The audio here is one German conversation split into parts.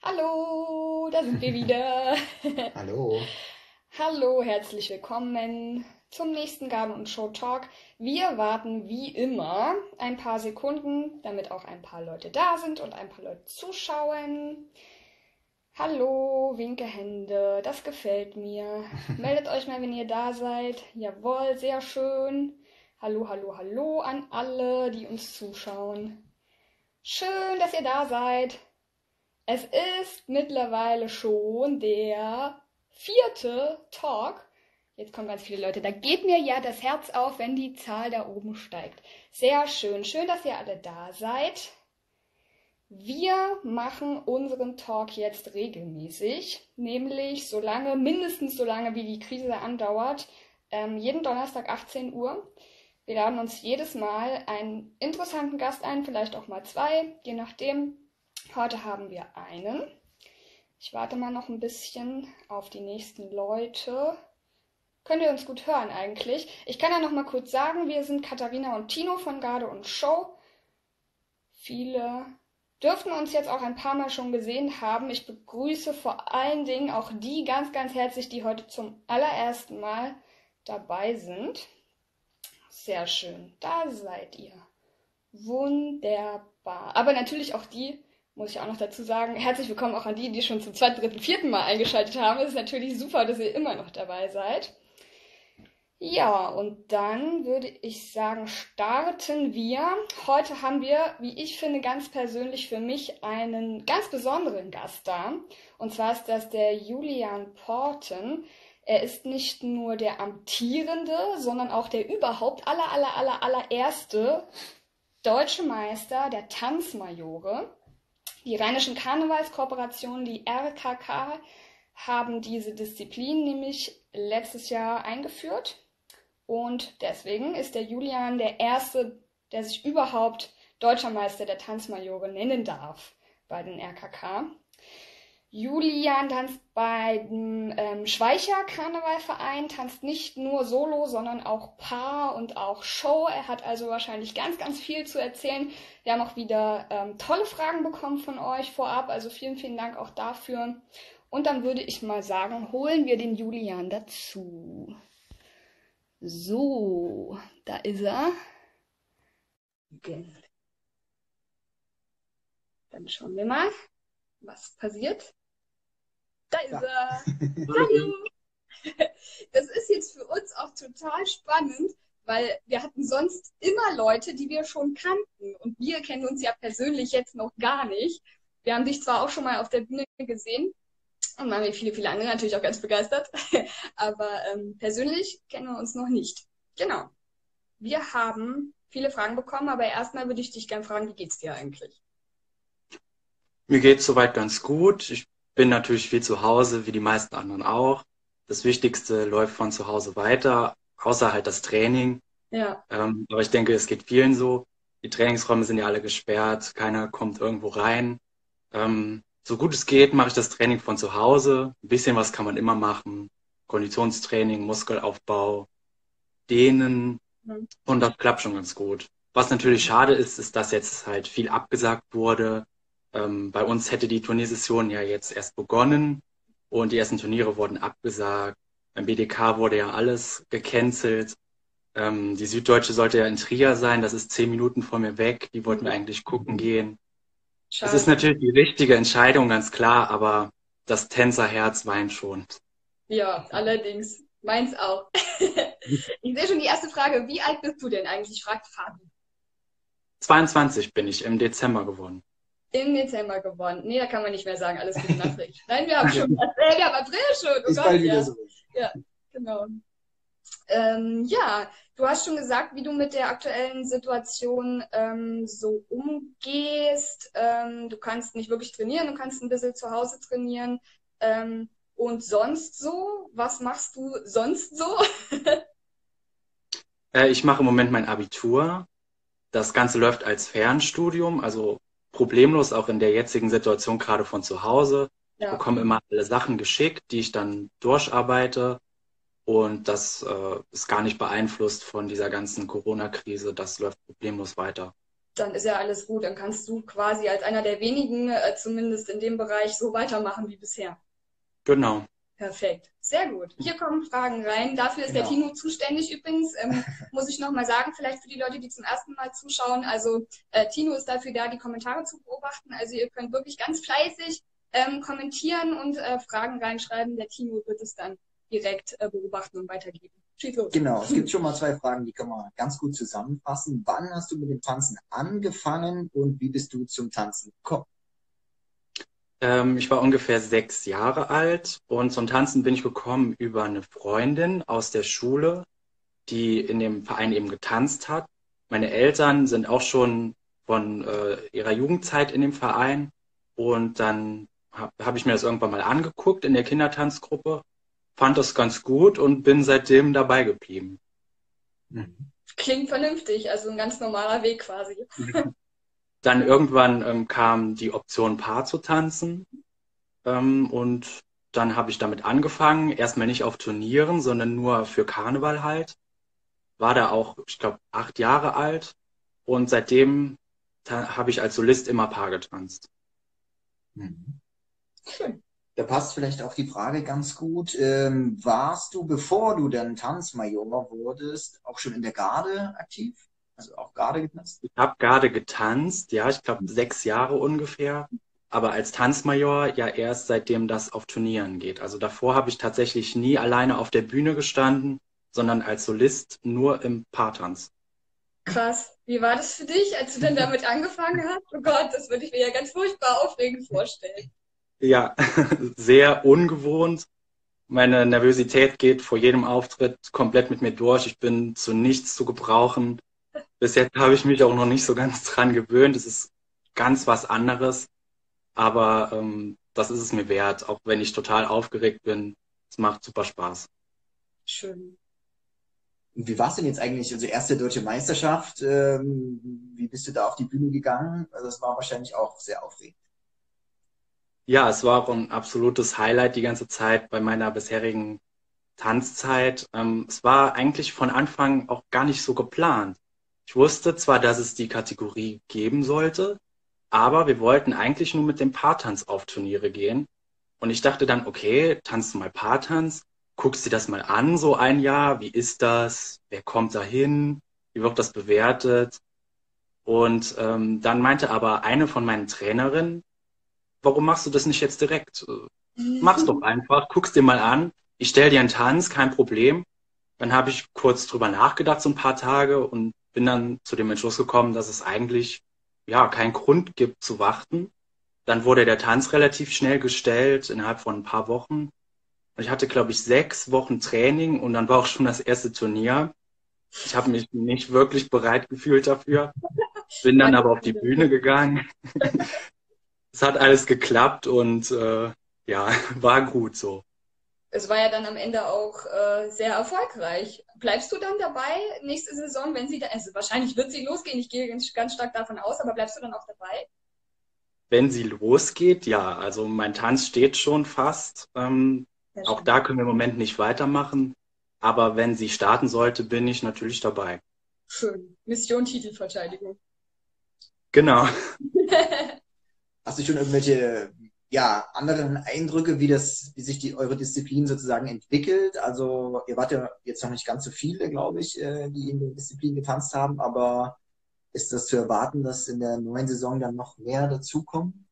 Hallo, da sind wir wieder. Hallo. Hallo, herzlich willkommen zum nächsten Garden und Show Talk. Wir warten wie immer ein paar Sekunden, damit auch ein paar Leute da sind und ein paar Leute zuschauen. Hallo, Winkehände, das gefällt mir. Meldet euch mal, wenn ihr da seid. Jawohl, sehr schön. Hallo, hallo, hallo an alle, die uns zuschauen. Schön, dass ihr da seid. Es ist mittlerweile schon der vierte Talk. Jetzt kommen ganz viele Leute. Da geht mir ja das Herz auf, wenn die Zahl da oben steigt. Sehr schön. Schön, dass ihr alle da seid. Wir machen unseren Talk jetzt regelmäßig, nämlich so lange, mindestens so lange, wie die Krise andauert, ähm, jeden Donnerstag 18 Uhr. Wir laden uns jedes Mal einen interessanten Gast ein, vielleicht auch mal zwei, je nachdem, Heute haben wir einen. Ich warte mal noch ein bisschen auf die nächsten Leute. Könnt ihr uns gut hören eigentlich? Ich kann ja noch mal kurz sagen, wir sind Katharina und Tino von Garde und Show. Viele dürften uns jetzt auch ein paar Mal schon gesehen haben. Ich begrüße vor allen Dingen auch die ganz, ganz herzlich, die heute zum allerersten Mal dabei sind. Sehr schön, da seid ihr. Wunderbar. Aber natürlich auch die, muss ich auch noch dazu sagen, herzlich willkommen auch an die, die schon zum zweiten, dritten, vierten Mal eingeschaltet haben. Es ist natürlich super, dass ihr immer noch dabei seid. Ja, und dann würde ich sagen, starten wir. Heute haben wir, wie ich finde, ganz persönlich für mich einen ganz besonderen Gast da. Und zwar ist das der Julian Porten. Er ist nicht nur der amtierende, sondern auch der überhaupt aller, aller, aller, allererste deutsche Meister der Tanzmajore. Die Rheinischen Karnevalskooperationen, die RKK, haben diese Disziplin nämlich letztes Jahr eingeführt. Und deswegen ist der Julian der Erste, der sich überhaupt Deutscher Meister der Tanzmajore nennen darf bei den RKK. Julian tanzt beim ähm, Schweicher Karnevalverein, tanzt nicht nur Solo, sondern auch Paar und auch Show. Er hat also wahrscheinlich ganz, ganz viel zu erzählen. Wir haben auch wieder ähm, tolle Fragen bekommen von euch vorab, also vielen, vielen Dank auch dafür. Und dann würde ich mal sagen, holen wir den Julian dazu. So, da ist er. Dann schauen wir mal, was passiert. Da ist er. Hallo. Das ist jetzt für uns auch total spannend, weil wir hatten sonst immer Leute, die wir schon kannten. Und wir kennen uns ja persönlich jetzt noch gar nicht. Wir haben dich zwar auch schon mal auf der Bühne gesehen und waren wie viele, viele andere natürlich auch ganz begeistert. Aber ähm, persönlich kennen wir uns noch nicht. Genau. Wir haben viele Fragen bekommen, aber erstmal würde ich dich gerne fragen, wie geht's dir eigentlich? Mir geht's soweit ganz gut. Ich bin natürlich viel zu Hause, wie die meisten anderen auch. Das Wichtigste läuft von zu Hause weiter, außer halt das Training. Ja. Ähm, aber ich denke, es geht vielen so. Die Trainingsräume sind ja alle gesperrt, keiner kommt irgendwo rein. Ähm, so gut es geht, mache ich das Training von zu Hause. Ein bisschen was kann man immer machen. Konditionstraining, Muskelaufbau, Dehnen. Mhm. Und das klappt schon ganz gut. Was natürlich schade ist, ist, dass jetzt halt viel abgesagt wurde. Ähm, bei uns hätte die Turniersession ja jetzt erst begonnen und die ersten Turniere wurden abgesagt. Beim BDK wurde ja alles gecancelt. Ähm, die Süddeutsche sollte ja in Trier sein, das ist zehn Minuten von mir weg. Die wollten wir eigentlich gucken gehen. Schade. Das ist natürlich die richtige Entscheidung, ganz klar, aber das Tänzerherz weint schon. Ja, allerdings. Meins auch. ich sehe schon die erste Frage. Wie alt bist du denn eigentlich? fragt Fabi. 22 bin ich im Dezember geworden im Dezember gewonnen. Nee, da kann man nicht mehr sagen, alles gute Nachträge. Nein, wir haben schon, äh, wir haben April schon. Oh ist Gott, bald wieder ja. so. Ja, genau. Ähm, ja, du hast schon gesagt, wie du mit der aktuellen Situation ähm, so umgehst. Ähm, du kannst nicht wirklich trainieren, du kannst ein bisschen zu Hause trainieren. Ähm, und sonst so? Was machst du sonst so? äh, ich mache im Moment mein Abitur. Das Ganze läuft als Fernstudium, also problemlos, auch in der jetzigen Situation gerade von zu Hause. Ja. Ich bekomme immer alle Sachen geschickt, die ich dann durcharbeite. Und das äh, ist gar nicht beeinflusst von dieser ganzen Corona-Krise. Das läuft problemlos weiter. dann ist ja alles gut. Dann kannst du quasi als einer der wenigen, äh, zumindest in dem Bereich, so weitermachen wie bisher. Genau. Perfekt. Sehr gut. Hier kommen Fragen rein. Dafür ist genau. der Tino zuständig übrigens. Ähm, muss ich nochmal sagen, vielleicht für die Leute, die zum ersten Mal zuschauen. Also äh, Tino ist dafür da, die Kommentare zu beobachten. Also ihr könnt wirklich ganz fleißig ähm, kommentieren und äh, Fragen reinschreiben. Der Tino wird es dann direkt äh, beobachten und weitergeben. Genau, es gibt schon mal zwei Fragen, die kann man ganz gut zusammenfassen. Wann hast du mit dem Tanzen angefangen und wie bist du zum Tanzen gekommen? Ähm, ich war ungefähr sechs Jahre alt und zum Tanzen bin ich gekommen über eine Freundin aus der Schule, die in dem Verein eben getanzt hat. Meine Eltern sind auch schon von äh, ihrer Jugendzeit in dem Verein und dann habe hab ich mir das irgendwann mal angeguckt in der Kindertanzgruppe, fand das ganz gut und bin seitdem dabei geblieben. Mhm. Klingt vernünftig, also ein ganz normaler Weg quasi. Dann irgendwann ähm, kam die Option, Paar zu tanzen. Ähm, und dann habe ich damit angefangen. Erstmal nicht auf Turnieren, sondern nur für Karneval halt. War da auch, ich glaube, acht Jahre alt. Und seitdem habe ich als Solist immer Paar getanzt. Mhm. Schön. Da passt vielleicht auch die Frage ganz gut. Ähm, warst du, bevor du dann Tanzmajor wurdest, auch schon in der Garde aktiv? Also auch Garde getanzt? Ich habe Garde getanzt, ja, ich glaube sechs Jahre ungefähr. Aber als Tanzmajor ja erst seitdem das auf Turnieren geht. Also davor habe ich tatsächlich nie alleine auf der Bühne gestanden, sondern als Solist nur im Paartanz. Krass. Wie war das für dich, als du denn damit angefangen hast? Oh Gott, das würde ich mir ja ganz furchtbar aufregend vorstellen. Ja, sehr ungewohnt. Meine Nervosität geht vor jedem Auftritt komplett mit mir durch. Ich bin zu nichts zu gebrauchen bis jetzt habe ich mich auch noch nicht so ganz dran gewöhnt. Es ist ganz was anderes. Aber ähm, das ist es mir wert, auch wenn ich total aufgeregt bin. Es macht super Spaß. Schön. Und wie war es denn jetzt eigentlich, also erste deutsche Meisterschaft? Ähm, wie bist du da auf die Bühne gegangen? Also es war wahrscheinlich auch sehr aufregend. Ja, es war auch ein absolutes Highlight die ganze Zeit bei meiner bisherigen Tanzzeit. Ähm, es war eigentlich von Anfang auch gar nicht so geplant. Ich wusste zwar, dass es die Kategorie geben sollte, aber wir wollten eigentlich nur mit dem Paartanz auf Turniere gehen. Und ich dachte dann, okay, tanzt du mal Paartanz, guckst dir das mal an, so ein Jahr, wie ist das, wer kommt da hin, wie wird das bewertet. Und ähm, dann meinte aber eine von meinen Trainerinnen, warum machst du das nicht jetzt direkt? Mach's doch einfach, guck's dir mal an, ich stell dir einen Tanz, kein Problem. Dann habe ich kurz drüber nachgedacht, so ein paar Tage, und bin dann zu dem Entschluss gekommen, dass es eigentlich ja keinen Grund gibt zu warten. Dann wurde der Tanz relativ schnell gestellt, innerhalb von ein paar Wochen. Und ich hatte, glaube ich, sechs Wochen Training und dann war auch schon das erste Turnier. Ich habe mich nicht wirklich bereit gefühlt dafür. Bin dann aber auf die Bühne gegangen. es hat alles geklappt und äh, ja, war gut so es war ja dann am Ende auch äh, sehr erfolgreich. Bleibst du dann dabei nächste Saison, wenn sie da, also wahrscheinlich wird sie losgehen, ich gehe ganz, ganz stark davon aus, aber bleibst du dann auch dabei? Wenn sie losgeht, ja. Also mein Tanz steht schon fast. Ähm, auch da können wir im Moment nicht weitermachen. Aber wenn sie starten sollte, bin ich natürlich dabei. Schön. Mission Titelverteidigung. Genau. Hast du schon irgendwelche ja, anderen Eindrücke, wie das, wie sich die, eure Disziplin sozusagen entwickelt. Also ihr wart ja jetzt noch nicht ganz so viele, glaube ich, äh, die in der Disziplin getanzt haben, aber ist das zu erwarten, dass in der neuen Saison dann noch mehr dazukommen?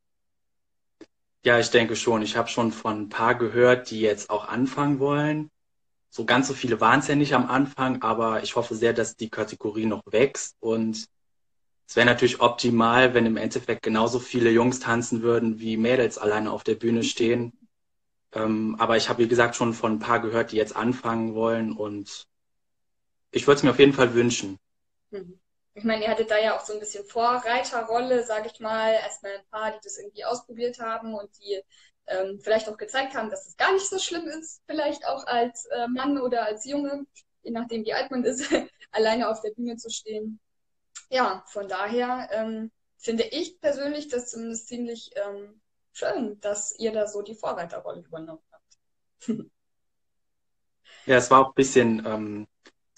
Ja, ich denke schon. Ich habe schon von ein paar gehört, die jetzt auch anfangen wollen. So ganz so viele waren es ja nicht am Anfang, aber ich hoffe sehr, dass die Kategorie noch wächst und es wäre natürlich optimal, wenn im Endeffekt genauso viele Jungs tanzen würden, wie Mädels alleine auf der Bühne stehen. Ähm, aber ich habe, wie gesagt, schon von ein paar gehört, die jetzt anfangen wollen und ich würde es mir auf jeden Fall wünschen. Mhm. Ich meine, ihr hattet da ja auch so ein bisschen Vorreiterrolle, sage ich mal. Erstmal ein paar, die das irgendwie ausprobiert haben und die ähm, vielleicht auch gezeigt haben, dass es gar nicht so schlimm ist, vielleicht auch als äh, Mann oder als Junge, je nachdem wie alt man ist, alleine auf der Bühne zu stehen ja, von daher ähm, finde ich persönlich das zumindest ziemlich ähm, schön, dass ihr da so die Vorreiterrolle übernommen habt. ja, es war auch ein bisschen ähm,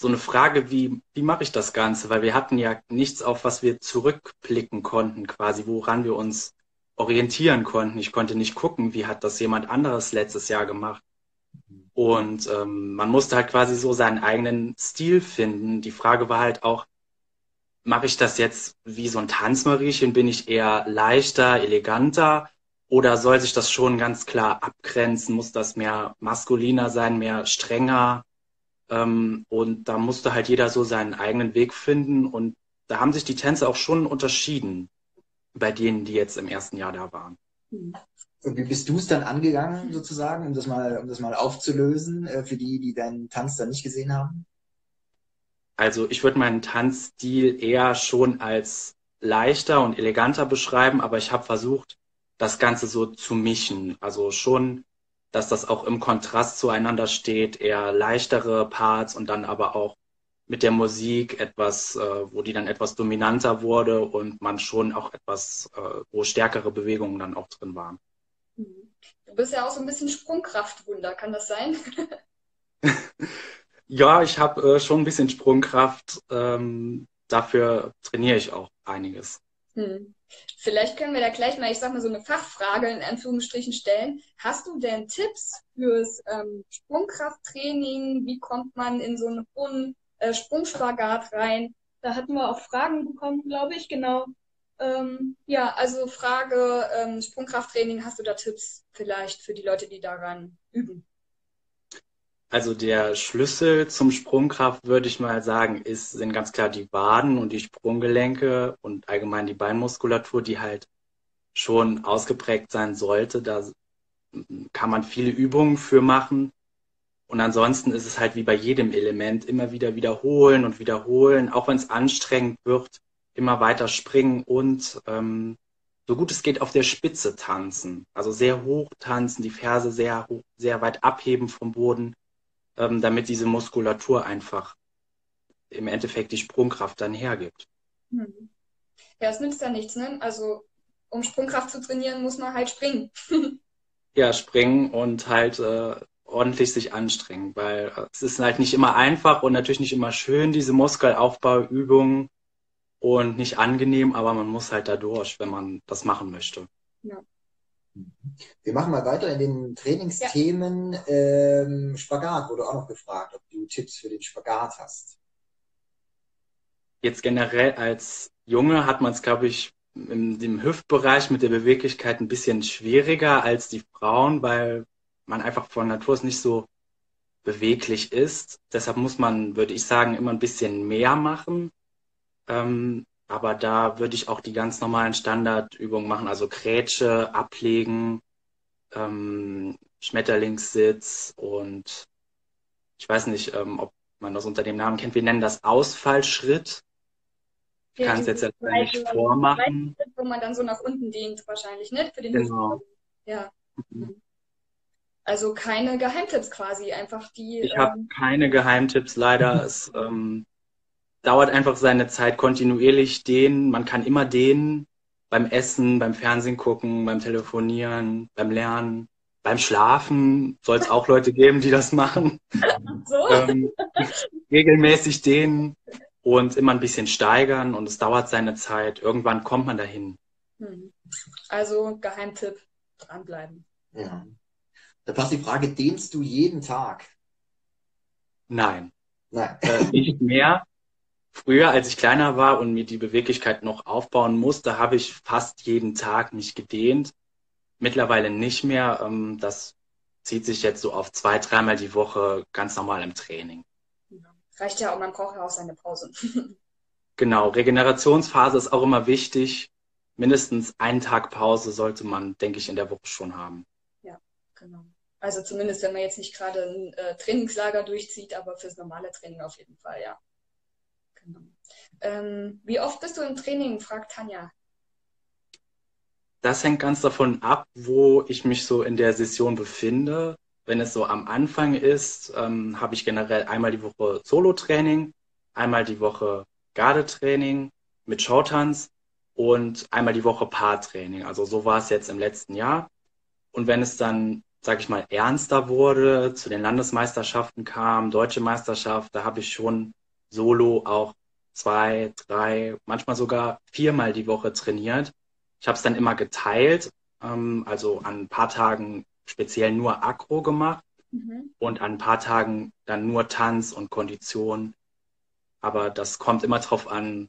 so eine Frage, wie, wie mache ich das Ganze? Weil wir hatten ja nichts, auf was wir zurückblicken konnten, quasi, woran wir uns orientieren konnten. Ich konnte nicht gucken, wie hat das jemand anderes letztes Jahr gemacht. Und ähm, man musste halt quasi so seinen eigenen Stil finden. Die Frage war halt auch, mache ich das jetzt wie so ein Tanzmariechen? Bin ich eher leichter, eleganter? Oder soll sich das schon ganz klar abgrenzen? Muss das mehr maskuliner sein, mehr strenger? Ähm, und da musste halt jeder so seinen eigenen Weg finden. Und da haben sich die Tänze auch schon unterschieden bei denen, die jetzt im ersten Jahr da waren. Und wie bist du es dann angegangen, sozusagen, um das mal, um das mal aufzulösen, äh, für die, die deinen Tanz dann nicht gesehen haben? Also ich würde meinen Tanzstil eher schon als leichter und eleganter beschreiben, aber ich habe versucht, das Ganze so zu mischen. Also schon, dass das auch im Kontrast zueinander steht, eher leichtere Parts und dann aber auch mit der Musik etwas, äh, wo die dann etwas dominanter wurde und man schon auch etwas, äh, wo stärkere Bewegungen dann auch drin waren. Du bist ja auch so ein bisschen Sprungkraftwunder, kann das sein? Ja, ich habe äh, schon ein bisschen Sprungkraft. Ähm, dafür trainiere ich auch einiges. Hm. Vielleicht können wir da gleich mal, ich sag mal, so eine Fachfrage in Anführungsstrichen stellen. Hast du denn Tipps fürs ähm, Sprungkrafttraining? Wie kommt man in so einen hohen äh, Sprungspagat rein? Da hatten wir auch Fragen bekommen, glaube ich, genau. Ähm, ja, also Frage ähm, Sprungkrafttraining, hast du da Tipps vielleicht für die Leute, die daran üben? Also der Schlüssel zum Sprungkraft, würde ich mal sagen, ist, sind ganz klar die Waden und die Sprunggelenke und allgemein die Beinmuskulatur, die halt schon ausgeprägt sein sollte. Da kann man viele Übungen für machen. Und ansonsten ist es halt wie bei jedem Element immer wieder wiederholen und wiederholen, auch wenn es anstrengend wird, immer weiter springen und ähm, so gut es geht auf der Spitze tanzen. Also sehr hoch tanzen, die Ferse sehr hoch, sehr weit abheben vom Boden ähm, damit diese Muskulatur einfach im Endeffekt die Sprungkraft dann hergibt. Hm. Ja, es nützt ja nichts, ne? Also um Sprungkraft zu trainieren, muss man halt springen. ja, springen und halt äh, ordentlich sich anstrengen, weil äh, es ist halt nicht immer einfach und natürlich nicht immer schön, diese Muskelaufbauübungen und nicht angenehm, aber man muss halt da durch, wenn man das machen möchte. Ja. Wir machen mal weiter in den Trainingsthemen. Ja. Ähm, Spagat wurde auch noch gefragt, ob du Tipps für den Spagat hast. Jetzt generell als Junge hat man es, glaube ich, im, Hüftbereich mit der Beweglichkeit ein bisschen schwieriger als die Frauen, weil man einfach von Natur aus nicht so beweglich ist. Deshalb muss man, würde ich sagen, immer ein bisschen mehr machen. Ähm, aber da würde ich auch die ganz normalen Standardübungen machen, also Grätsche, Ablegen, ähm, Schmetterlingssitz und ich weiß nicht, ähm, ob man das unter dem Namen kennt. Wir nennen das Ausfallschritt. Ich kann es jetzt jetzt nicht vormachen. Wo man dann so nach unten dehnt wahrscheinlich, ne? Für den genau. Ja. Mhm. Also keine Geheimtipps quasi, einfach die. Ich ähm, habe keine Geheimtipps leider. es, ähm, dauert einfach seine Zeit kontinuierlich dehnen. Man kann immer dehnen beim Essen, beim Fernsehen gucken, beim Telefonieren, beim Lernen, beim Schlafen. Soll es auch Leute geben, die das machen. So. Ähm, regelmäßig dehnen und immer ein bisschen steigern und es dauert seine Zeit. Irgendwann kommt man dahin. Hm. Also Geheimtipp, dranbleiben. Ja. Da passt die Frage, dehnst du jeden Tag? Nein. Nein. Äh, nicht mehr. Früher, als ich kleiner war und mir die Beweglichkeit noch aufbauen musste, habe ich fast jeden Tag mich gedehnt. Mittlerweile nicht mehr. Ähm, das zieht sich jetzt so auf zwei, dreimal die Woche ganz normal im Training. Reicht ja auch, man braucht ja auch seine Pause. genau, Regenerationsphase ist auch immer wichtig. Mindestens einen Tag Pause sollte man, denke ich, in der Woche schon haben. Ja, genau. Also zumindest, wenn man jetzt nicht gerade ein äh, Trainingslager durchzieht, aber fürs normale Training auf jeden Fall, ja. Genau. Ähm, wie oft bist du im Training, fragt Tanja. Das hängt ganz davon ab, wo ich mich so in der Session befinde. Wenn es so am Anfang ist, ähm, habe ich generell einmal die Woche Solo-Training, einmal die Woche Gardetraining mit Showtanz und einmal die Woche Paartraining. Also so war es jetzt im letzten Jahr. Und wenn es dann sag ich mal, ernster wurde, zu den Landesmeisterschaften kam, deutsche Meisterschaft, da habe ich schon solo auch zwei, drei, manchmal sogar viermal die Woche trainiert. Ich habe es dann immer geteilt, ähm, also an ein paar Tagen speziell nur Akro gemacht mhm. und an ein paar Tagen dann nur Tanz und Kondition. Aber das kommt immer drauf an,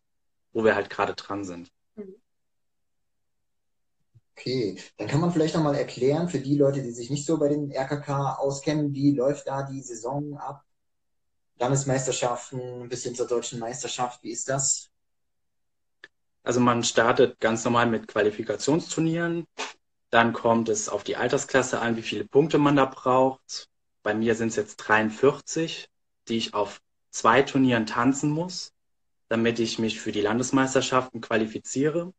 wo wir halt gerade dran sind. Mhm. Okay, dann kann man vielleicht nochmal erklären für die Leute, die sich nicht so bei den RKK auskennen, wie läuft da die Saison ab? Landesmeisterschaften bis hin zur deutschen Meisterschaft, wie ist das? Also man startet ganz normal mit Qualifikationsturnieren. Dann kommt es auf die Altersklasse an, wie viele Punkte man da braucht. Bei mir sind es jetzt 43, die ich auf zwei Turnieren tanzen muss, damit ich mich für die Landesmeisterschaften qualifiziere.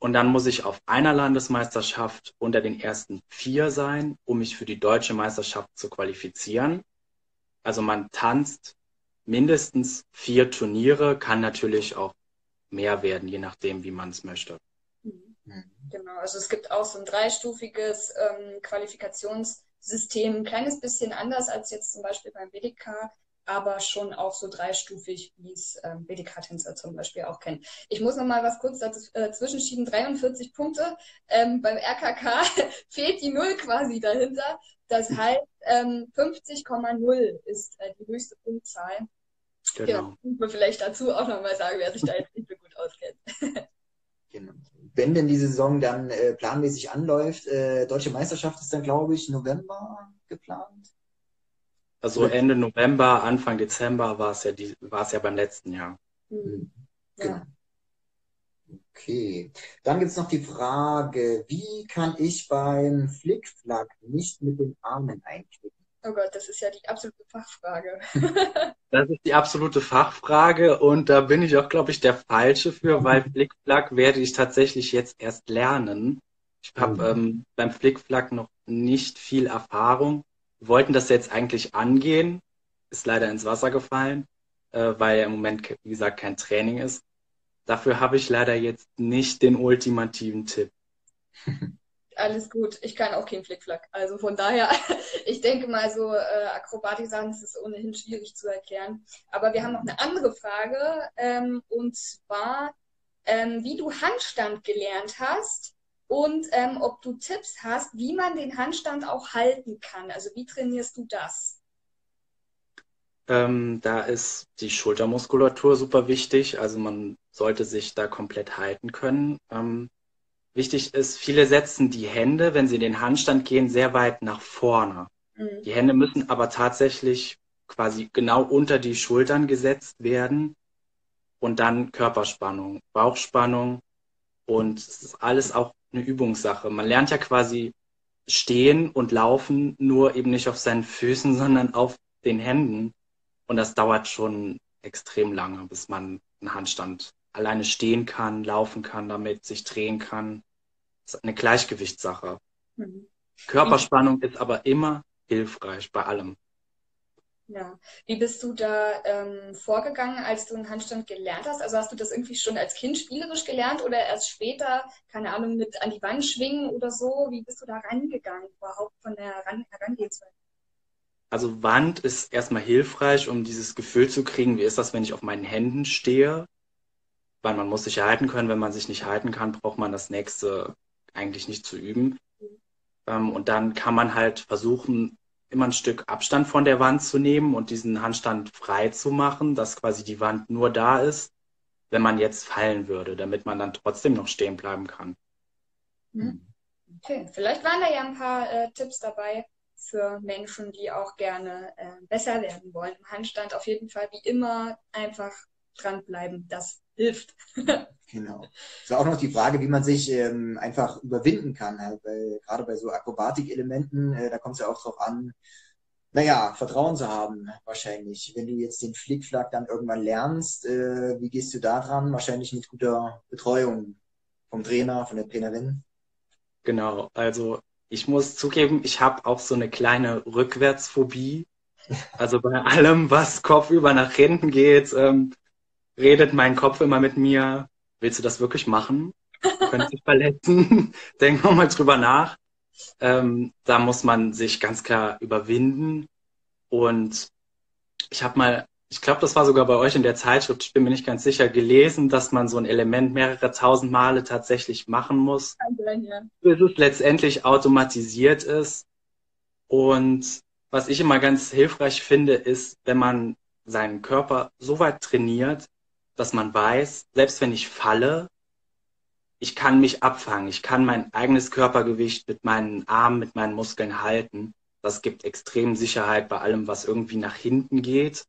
Und dann muss ich auf einer Landesmeisterschaft unter den ersten vier sein, um mich für die deutsche Meisterschaft zu qualifizieren. Also man tanzt mindestens vier Turniere, kann natürlich auch mehr werden, je nachdem, wie man es möchte. Mhm. Genau, also es gibt auch so ein dreistufiges ähm, Qualifikationssystem, ein kleines bisschen anders als jetzt zum Beispiel beim BDK aber schon auch so dreistufig, wie es ähm, BDK-Tänzer zum Beispiel auch kennen. Ich muss noch mal was kurz dazwischen äh, schieben. 43 Punkte. Ähm, beim RKK fehlt die Null quasi dahinter. Das heißt, ähm, 50,0 ist äh, die höchste Punktzahl. Genau. man vielleicht dazu auch noch mal sagen, wer sich da jetzt nicht so gut auskennt. genau. Wenn denn die Saison dann äh, planmäßig anläuft, äh, Deutsche Meisterschaft ist dann, glaube ich, November geplant. Also Ende November, Anfang Dezember war es ja die, war es ja beim letzten Jahr. Mhm. Genau. Okay. Dann gibt es noch die Frage, wie kann ich beim Flickflack nicht mit den Armen einknicken? Oh Gott, das ist ja die absolute Fachfrage. das ist die absolute Fachfrage und da bin ich auch, glaube ich, der Falsche für, weil Flickflack werde ich tatsächlich jetzt erst lernen. Ich habe mhm. ähm, beim Flickflack noch nicht viel Erfahrung wollten das jetzt eigentlich angehen, ist leider ins Wasser gefallen, äh, weil im Moment, wie gesagt, kein Training ist. Dafür habe ich leider jetzt nicht den ultimativen Tipp. Alles gut, ich kann auch keinen Flickflack. Also von daher, ich denke mal so äh, Akrobatik-Sachen ist ohnehin schwierig zu erklären. Aber wir haben noch eine andere Frage ähm, und zwar, ähm, wie du Handstand gelernt hast und ähm, ob du Tipps hast, wie man den Handstand auch halten kann. Also wie trainierst du das? Ähm, da ist die Schultermuskulatur super wichtig. Also man sollte sich da komplett halten können. Ähm, wichtig ist, viele setzen die Hände, wenn sie in den Handstand gehen, sehr weit nach vorne. Mhm. Die Hände müssen aber tatsächlich quasi genau unter die Schultern gesetzt werden und dann Körperspannung, Bauchspannung und es ist alles auch eine Übungssache. Man lernt ja quasi stehen und laufen, nur eben nicht auf seinen Füßen, sondern auf den Händen. Und das dauert schon extrem lange, bis man einen Handstand alleine stehen kann, laufen kann, damit sich drehen kann. Das ist eine Gleichgewichtssache. Mhm. Körperspannung ist aber immer hilfreich bei allem. Ja. Wie bist du da ähm, vorgegangen, als du einen Handstand gelernt hast? Also hast du das irgendwie schon als Kind spielerisch gelernt oder erst später, keine Ahnung, mit an die Wand schwingen oder so? Wie bist du da reingegangen, überhaupt von der Herangehensweise? Also Wand ist erstmal hilfreich, um dieses Gefühl zu kriegen, wie ist das, wenn ich auf meinen Händen stehe? Weil man muss sich halten können. Wenn man sich nicht halten kann, braucht man das nächste eigentlich nicht zu üben. Ähm, und dann kann man halt versuchen, immer ein Stück Abstand von der Wand zu nehmen und diesen Handstand frei zu machen, dass quasi die Wand nur da ist, wenn man jetzt fallen würde, damit man dann trotzdem noch stehen bleiben kann. Mhm. Okay, vielleicht waren da ja ein paar äh, Tipps dabei für Menschen, die auch gerne äh, besser werden wollen. Im Handstand auf jeden Fall wie immer einfach dranbleiben. Das hilft. genau. Es war auch noch die Frage, wie man sich ähm, einfach überwinden kann. Halt, weil, gerade bei so Akrobatik-Elementen, äh, da kommt es ja auch drauf an, naja, Vertrauen zu haben, wahrscheinlich. Wenn du jetzt den Flickflack dann irgendwann lernst, äh, wie gehst du da dran? Wahrscheinlich mit guter Betreuung vom Trainer, von der Trainerin. Genau, also ich muss zugeben, ich habe auch so eine kleine Rückwärtsphobie. Also bei allem, was kopfüber nach hinten geht, ähm, redet mein Kopf immer mit mir, willst du das wirklich machen? Du könntest dich verletzen. Denk mal drüber nach. Ähm, da muss man sich ganz klar überwinden. Und ich habe mal, ich glaube, das war sogar bei euch in der Zeitschrift, ich bin mir nicht ganz sicher, gelesen, dass man so ein Element mehrere tausend Male tatsächlich machen muss, Sein, ja. bis es letztendlich automatisiert ist. Und was ich immer ganz hilfreich finde, ist, wenn man seinen Körper so weit trainiert, dass man weiß, selbst wenn ich falle, ich kann mich abfangen, ich kann mein eigenes Körpergewicht mit meinen Armen, mit meinen Muskeln halten. Das gibt extrem Sicherheit bei allem, was irgendwie nach hinten geht.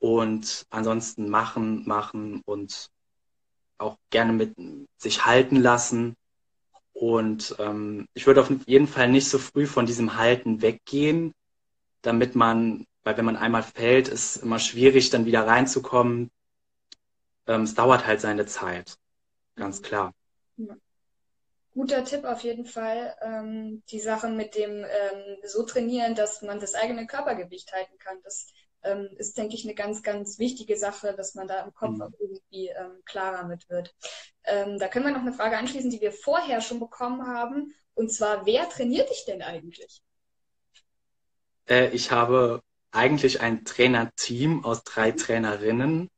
Und ansonsten machen, machen und auch gerne mit sich halten lassen. Und ähm, ich würde auf jeden Fall nicht so früh von diesem Halten weggehen, damit man, weil wenn man einmal fällt, ist immer schwierig, dann wieder reinzukommen. Ähm, es dauert halt seine Zeit. Ganz klar. Ja. Guter Tipp auf jeden Fall. Ähm, die Sachen mit dem ähm, so trainieren, dass man das eigene Körpergewicht halten kann. Das ähm, ist, denke ich, eine ganz, ganz wichtige Sache, dass man da im Kopf Mhm. auch irgendwie ähm, klarer mit wird. Ähm, da können wir noch eine Frage anschließen, die wir vorher schon bekommen haben. Und zwar, wer trainiert dich denn eigentlich? Äh, ich habe eigentlich ein Trainerteam aus drei Trainerinnen.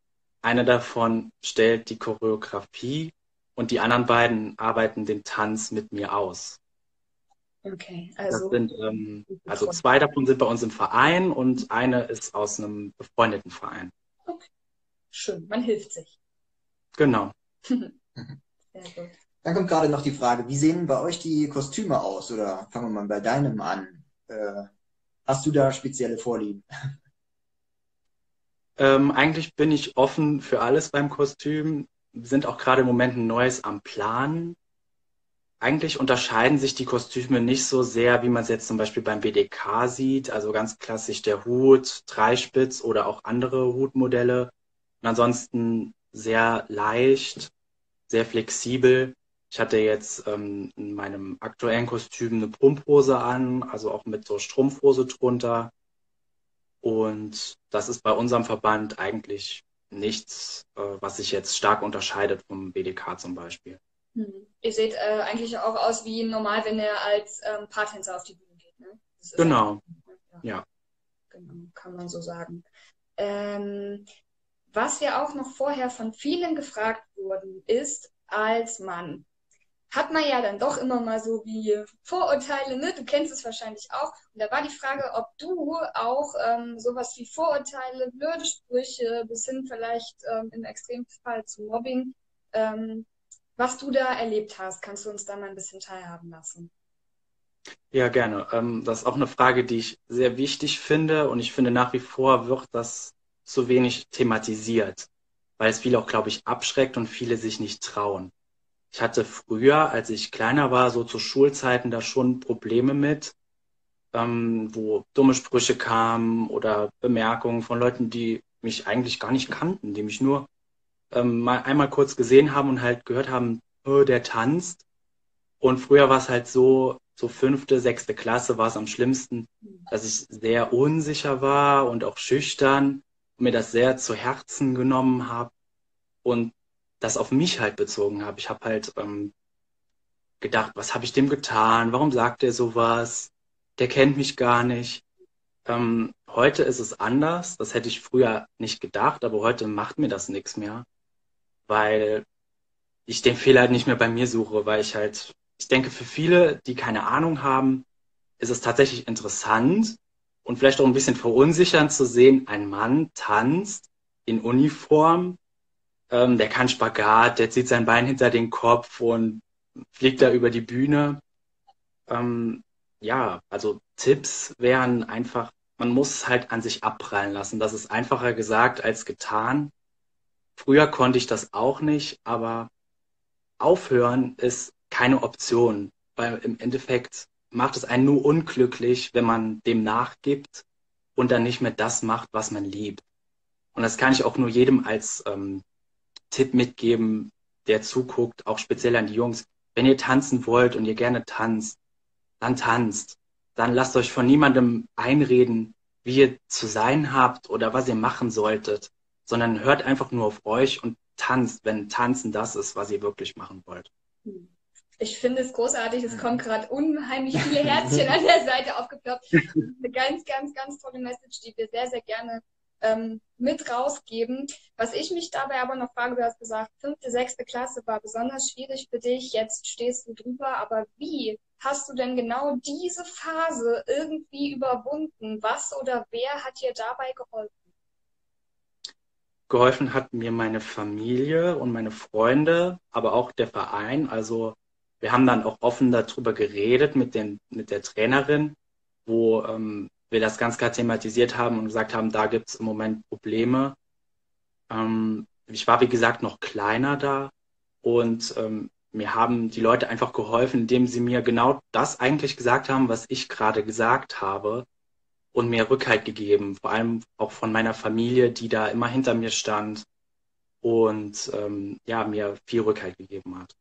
Eine davon stellt die Choreografie und die anderen beiden arbeiten den Tanz mit mir aus. Okay, Das also sind, ähm, also zwei davon sind bei uns im Verein und eine ist aus einem befreundeten Verein. schön, man hilft sich. Genau. Sehr gut. Dann kommt gerade noch die Frage, wie sehen bei euch die Kostüme aus? Oder fangen wir mal bei deinem an. Äh, hast du da spezielle Vorlieben? Ähm, eigentlich bin ich offen für alles beim Kostüm. Wir sind auch gerade im Moment ein neues am Plan. Eigentlich unterscheiden sich die Kostüme nicht so sehr, wie man es jetzt zum Beispiel beim BDK sieht. Also ganz klassisch der Hut, Dreispitz oder auch andere Hutmodelle. Und ansonsten sehr leicht, sehr flexibel. Ich hatte jetzt ähm, in meinem aktuellen Kostüm eine Pumphose an, also auch mit so Strumpfhose drunter. Und das ist bei unserem Verband eigentlich nichts, äh, was sich jetzt stark unterscheidet vom BDK zum Beispiel. Hm. Ihr seht äh, eigentlich auch aus wie normal, wenn ihr als ähm, Paartänzer auf die Bühne geht, ne? Genau, ja. ja. Genau, kann man so sagen. Ähm, was wir auch noch vorher von vielen gefragt wurden, ist, als Mann hat man ja dann doch immer mal so wie Vorurteile, ne? Du kennst es wahrscheinlich auch. Und da war die Frage, ob du auch ähm, sowas wie Vorurteile, blöde Sprüche, bis hin vielleicht ähm, im Extremfall zu Mobbing, ähm, was du da erlebt hast. Kannst du uns da mal ein bisschen teilhaben lassen? Ja, gerne. Ähm, das ist auch eine Frage, die ich sehr wichtig finde und ich finde nach wie vor wird das zu wenig thematisiert, weil es viele auch, glaube ich, abschreckt und viele sich nicht trauen. Ich hatte früher, als ich kleiner war, so zu Schulzeiten da schon Probleme mit, ähm, wo dumme Sprüche kamen oder Bemerkungen von Leuten, die mich eigentlich gar nicht kannten, die mich nur ähm, mal einmal kurz gesehen haben und halt gehört haben, oh, der tanzt. Und früher war es halt so, so fünfte, sechste Klasse war es am schlimmsten, dass ich sehr unsicher war und auch schüchtern und mir das sehr zu Herzen genommen habe und das auf mich halt bezogen habe. Ich habe halt ähm, gedacht, was habe ich dem getan? Warum sagt er sowas? Der kennt mich gar nicht. Ähm, heute ist es anders. Das hätte ich früher nicht gedacht, aber heute macht mir das nichts mehr, weil ich den Fehler halt nicht mehr bei mir suche, weil ich halt, ich denke, für viele, die keine Ahnung haben, ist es tatsächlich interessant und vielleicht auch ein bisschen verunsichernd zu sehen, ein Mann tanzt in Uniform, ähm, der kann Spagat, der zieht sein Bein hinter den Kopf und fliegt da über die Bühne. Ähm, ja, also Tipps wären einfach, man muss halt an sich abprallen lassen. Das ist einfacher gesagt als getan. Früher konnte ich das auch nicht, aber aufhören ist keine Option, weil im Endeffekt macht es einen nur unglücklich, wenn man dem nachgibt und dann nicht mehr das macht, was man liebt. Und das kann ich auch nur jedem als ähm, Tipp mitgeben, der zuguckt, auch speziell an die Jungs. Wenn ihr tanzen wollt und ihr gerne tanzt, dann tanzt. Dann lasst euch von niemandem einreden, wie ihr zu sein habt oder was ihr machen solltet, sondern hört einfach nur auf euch und tanzt, wenn tanzen das ist, was ihr wirklich machen wollt. Ich finde es großartig. Es kommen gerade unheimlich viele Herzchen an der Seite aufgeploppt. Eine ganz, ganz, ganz tolle Message, die wir sehr, sehr gerne ähm, mit rausgeben. Was ich mich dabei aber noch frage, du hast gesagt, fünfte, sechste Klasse war besonders schwierig für dich. Jetzt stehst du drüber. Aber wie hast du denn genau diese Phase irgendwie überwunden? Was oder wer hat dir dabei geholfen? Geholfen hat mir meine Familie und meine Freunde, aber auch der Verein. Also wir haben dann auch offen darüber geredet mit, den, mit der Trainerin, wo ähm, wir das ganz klar thematisiert haben und gesagt haben, da gibt es im Moment Probleme. Ähm, ich war, wie gesagt, noch kleiner da und ähm, mir haben die Leute einfach geholfen, indem sie mir genau das eigentlich gesagt haben, was ich gerade gesagt habe und mir Rückhalt gegeben, vor allem auch von meiner Familie, die da immer hinter mir stand und ähm, ja, mir viel Rückhalt gegeben hat.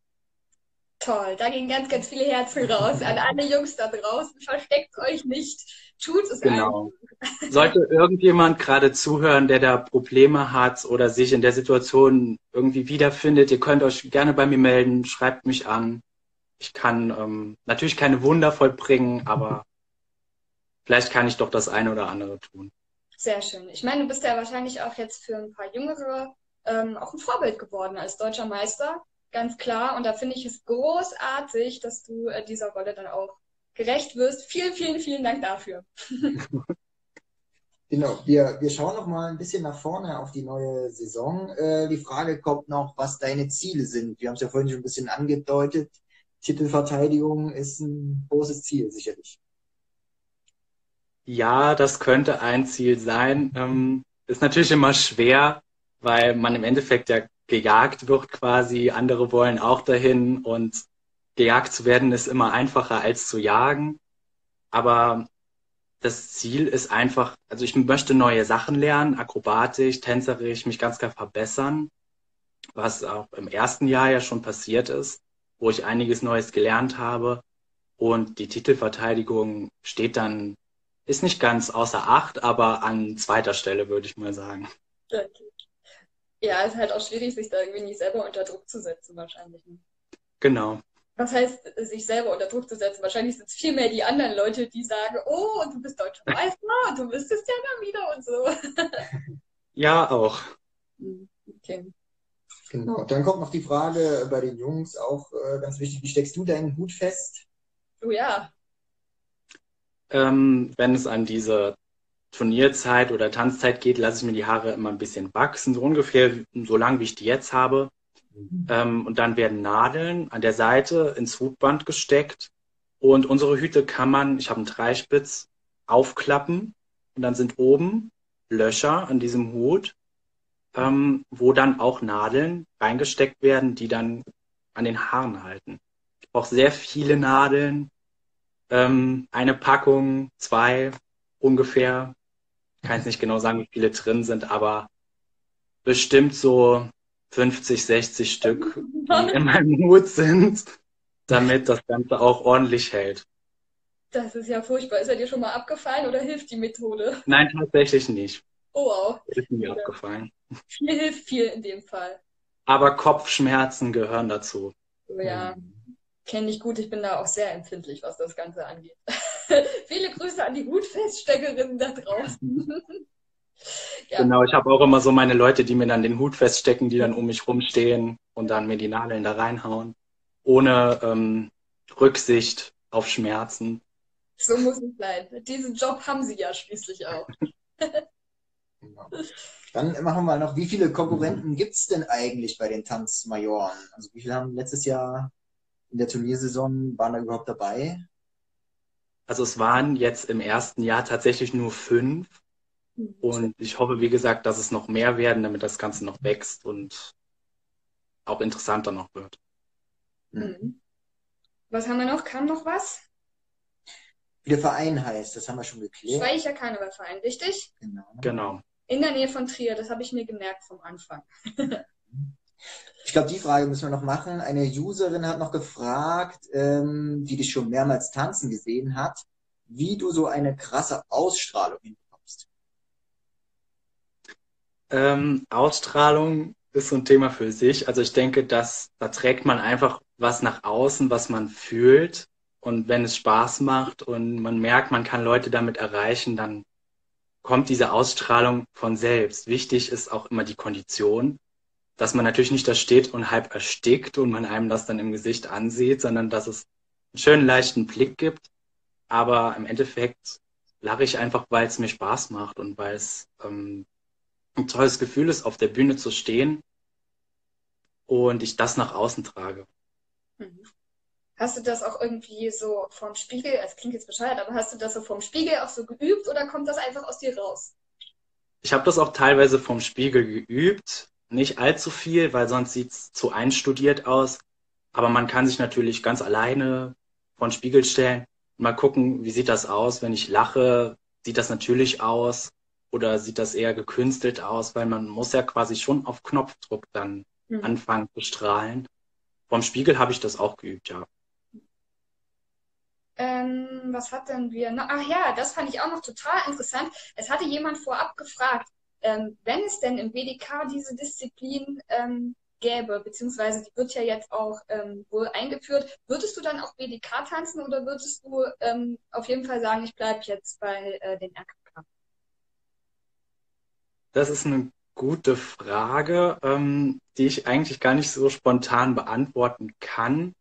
Toll, da gehen ganz, ganz viele Herzen raus an alle Jungs da draußen. Versteckt euch nicht, tut es genau. einfach. Sollte irgendjemand gerade zuhören, der da Probleme hat oder sich in der Situation irgendwie wiederfindet, ihr könnt euch gerne bei mir melden, schreibt mich an. Ich kann ähm, natürlich keine Wunder vollbringen, aber vielleicht kann ich doch das eine oder andere tun. Sehr schön. Ich meine, du bist ja wahrscheinlich auch jetzt für ein paar Jüngere ähm, auch ein Vorbild geworden als deutscher Meister ganz klar. Und da finde ich es großartig, dass du äh, dieser Rolle dann auch gerecht wirst. Vielen, vielen, vielen Dank dafür. Genau, wir, wir schauen noch mal ein bisschen nach vorne auf die neue Saison. Äh, die Frage kommt noch, was deine Ziele sind. Wir haben es ja vorhin schon ein bisschen angedeutet. Titelverteidigung ist ein großes Ziel, sicherlich. Ja, das könnte ein Ziel sein. Ähm, ist natürlich immer schwer, weil man im Endeffekt ja gejagt wird quasi. Andere wollen auch dahin und gejagt zu werden ist immer einfacher als zu jagen. Aber das Ziel ist einfach, also ich möchte neue Sachen lernen, akrobatisch, tänzerisch, mich ganz klar verbessern, was auch im ersten Jahr ja schon passiert ist, wo ich einiges Neues gelernt habe. Und die Titelverteidigung steht dann, ist nicht ganz außer Acht, aber an zweiter Stelle, würde ich mal sagen. Okay. Ja, ist halt auch schwierig, sich da irgendwie nicht selber unter Druck zu setzen, wahrscheinlich. Ne? Genau. Was heißt, sich selber unter Druck zu setzen? Wahrscheinlich sind es vielmehr die anderen Leute, die sagen, oh, du bist deutscher Meister und du bist es ja dann wieder und so. ja, auch. Okay. Genau. Dann kommt noch die Frage bei den Jungs auch äh, ganz wichtig, wie steckst du deinen Hut fest? Oh ja. Ähm, wenn es an diese Turnierzeit oder Tanzzeit geht, lasse ich mir die Haare immer ein bisschen wachsen, so ungefähr so lang, wie ich die jetzt habe. Mhm. Ähm, und dann werden Nadeln an der Seite ins Hutband gesteckt. Und unsere Hüte kann man, ich habe einen Dreispitz, aufklappen. Und dann sind oben Löcher an diesem Hut, ähm, wo dann auch Nadeln reingesteckt werden, die dann an den Haaren halten. Ich brauche sehr viele Nadeln. Ähm, eine Packung, zwei ungefähr kann jetzt nicht genau sagen, wie viele drin sind, aber bestimmt so 50, 60 Stück, die in meinem Hut sind, damit das Ganze auch ordentlich hält. Das ist ja furchtbar. Ist er dir schon mal abgefallen oder hilft die Methode? Nein, tatsächlich nicht. Oh wow. Ist mir ja. abgefallen. Viel hilft viel in dem Fall. Aber Kopfschmerzen gehören dazu. Ja, kenne ich gut. Ich bin da auch sehr empfindlich, was das Ganze angeht. Viele Grüße an die Hutfeststeckerinnen da draußen. ja. Genau, ich habe auch immer so meine Leute, die mir dann den Hut feststecken, die dann um mich rumstehen und dann mir die Nadeln da reinhauen. Ohne ähm, Rücksicht auf Schmerzen. So muss es sein. Diesen Job haben sie ja schließlich auch. genau. Dann machen wir noch, wie viele Konkurrenten gibt es denn eigentlich bei den Tanzmajoren? Also wie viele haben letztes Jahr in der Turniersaison, waren da überhaupt dabei? Also es waren jetzt im ersten Jahr tatsächlich nur fünf. Mhm. Und ich hoffe, wie gesagt, dass es noch mehr werden, damit das Ganze noch wächst und auch interessanter noch wird. Mhm. Was haben wir noch? Kam noch was? Wie der Verein heißt, das haben wir schon geklärt. Schweicher Karnevalverein, richtig? Genau. genau. In der Nähe von Trier, das habe ich mir gemerkt vom Anfang. Ich glaube, die Frage müssen wir noch machen. Eine Userin hat noch gefragt, ähm, die dich schon mehrmals tanzen gesehen hat, wie du so eine krasse Ausstrahlung hinbekommst. Ähm, Ausstrahlung ist so ein Thema für sich. Also ich denke, dass da trägt man einfach was nach außen, was man fühlt. Und wenn es Spaß macht und man merkt, man kann Leute damit erreichen, dann kommt diese Ausstrahlung von selbst. Wichtig ist auch immer die Kondition, dass man natürlich nicht da steht und halb erstickt und man einem das dann im Gesicht ansieht, sondern dass es einen schönen leichten Blick gibt. Aber im Endeffekt lache ich einfach, weil es mir Spaß macht und weil es ähm, ein tolles Gefühl ist, auf der Bühne zu stehen und ich das nach außen trage. Mhm. Hast du das auch irgendwie so vom Spiegel, es klingt jetzt bescheuert, aber hast du das so vom Spiegel auch so geübt oder kommt das einfach aus dir raus? Ich habe das auch teilweise vom Spiegel geübt. Nicht allzu viel, weil sonst sieht es zu einstudiert aus. Aber man kann sich natürlich ganz alleine vor den Spiegel stellen und mal gucken, wie sieht das aus, wenn ich lache. Sieht das natürlich aus oder sieht das eher gekünstelt aus, weil man muss ja quasi schon auf Knopfdruck dann mhm. anfangen zu strahlen. Vom Spiegel habe ich das auch geübt, ja. Ähm, was hatten wir noch? Ach ja, das fand ich auch noch total interessant. Es hatte jemand vorab gefragt, ähm, wenn es denn im BDK diese Disziplin ähm, gäbe, beziehungsweise die wird ja jetzt auch ähm, wohl eingeführt, würdest du dann auch BDK tanzen oder würdest du ähm, auf jeden Fall sagen, ich bleibe jetzt bei äh, den RKK? Das ist eine gute Frage, ähm, die ich eigentlich gar nicht so spontan beantworten kann.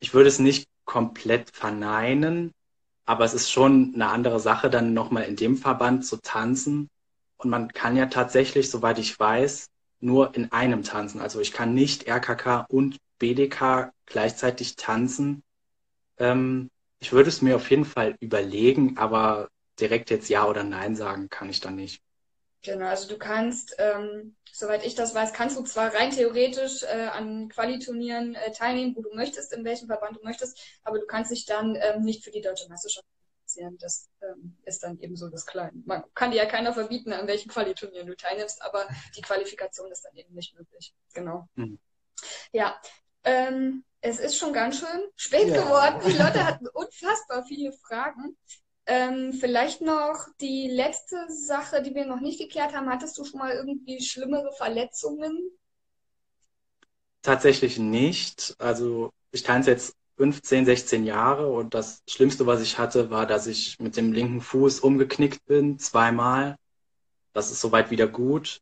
Ich würde es nicht komplett verneinen, aber es ist schon eine andere Sache, dann nochmal in dem Verband zu tanzen. Und man kann ja tatsächlich, soweit ich weiß, nur in einem tanzen. Also ich kann nicht RKK und BDK gleichzeitig tanzen. Ähm, ich würde es mir auf jeden Fall überlegen, aber direkt jetzt Ja oder Nein sagen kann ich dann nicht. Genau, also du kannst, ähm, soweit ich das weiß, kannst du zwar rein theoretisch äh, an Qualiturnieren äh, teilnehmen, wo du möchtest, in welchem Verband du möchtest, aber du kannst dich dann ähm, nicht für die deutsche Meisterschaft qualifizieren. Das ähm, ist dann eben so das Kleine. Man kann dir ja keiner verbieten, an welchen Qualiturnieren du teilnimmst, aber die Qualifikation ist dann eben nicht möglich. Genau. Mhm. Ja, ähm, es ist schon ganz schön spät ja. geworden. Die Leute hatten unfassbar viele Fragen. Ähm, vielleicht noch die letzte Sache, die wir noch nicht geklärt haben. Hattest du schon mal irgendwie schlimmere Verletzungen? Tatsächlich nicht. Also ich tanze jetzt 15, 16 Jahre und das Schlimmste, was ich hatte, war, dass ich mit dem linken Fuß umgeknickt bin, zweimal. Das ist soweit wieder gut.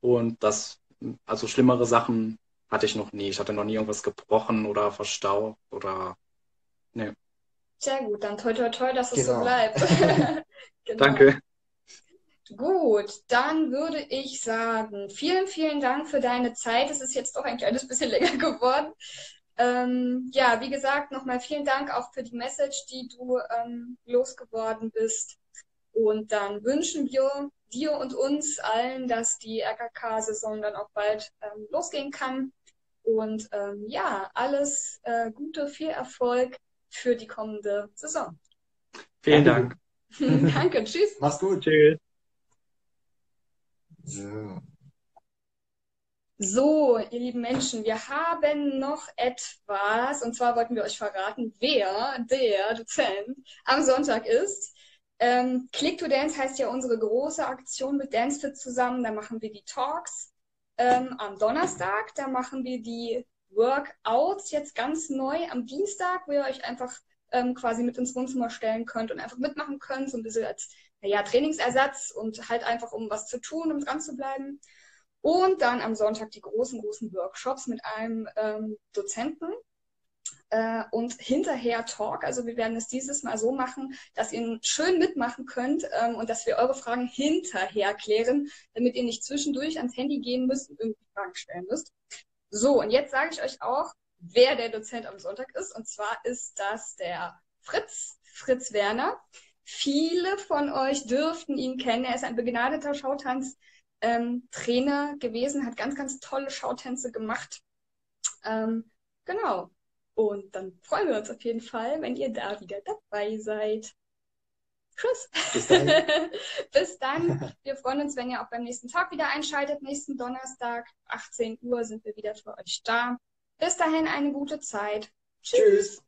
Und das, also schlimmere Sachen hatte ich noch nie. Ich hatte noch nie irgendwas gebrochen oder verstaucht oder, ne. Sehr gut, dann toi toi toi, dass es genau. so bleibt. genau. Danke. Gut, dann würde ich sagen, vielen, vielen Dank für deine Zeit. Es ist jetzt doch ein kleines bisschen länger geworden. Ähm, ja, wie gesagt, nochmal vielen Dank auch für die Message, die du ähm, losgeworden bist. Und dann wünschen wir dir und uns allen, dass die RKK-Saison dann auch bald ähm, losgehen kann. Und ähm, ja, alles äh, Gute, viel Erfolg für die kommende Saison. Vielen Dank. Danke, tschüss. Mach's gut. Tschüss. So. So, ihr lieben Menschen, wir haben noch etwas, und zwar wollten wir euch verraten, wer der Dozent am Sonntag ist. Ähm, Click to Dance heißt ja unsere große Aktion mit Dancefit zusammen. Da machen wir die Talks ähm, am Donnerstag. Da machen wir die Workouts jetzt ganz neu am Dienstag, wo ihr euch einfach ähm, quasi mit ins Wohnzimmer stellen könnt und einfach mitmachen könnt, so ein bisschen als ja, Trainingsersatz und halt einfach um was zu tun, um dran zu bleiben. Und dann am Sonntag die großen, großen Workshops mit einem ähm, Dozenten äh, und hinterher Talk. Also wir werden es dieses Mal so machen, dass ihr schön mitmachen könnt ähm, und dass wir eure Fragen hinterher klären, damit ihr nicht zwischendurch ans Handy gehen müsst und irgendwie Fragen stellen müsst. So, und jetzt sage ich euch auch, wer der Dozent am Sonntag ist. Und zwar ist das der Fritz, Fritz Werner. Viele von euch dürften ihn kennen. Er ist ein begnadeter Schautanztrainer ähm, gewesen, hat ganz, ganz tolle Schautänze gemacht. Ähm, genau. Und dann freuen wir uns auf jeden Fall, wenn ihr da wieder dabei seid. Tschüss. Bis dann. Bis dann. Wir freuen uns, wenn ihr auch beim nächsten Tag wieder einschaltet. Nächsten Donnerstag, 18 Uhr, sind wir wieder für euch da. Bis dahin eine gute Zeit. Tschüss. Tschüss.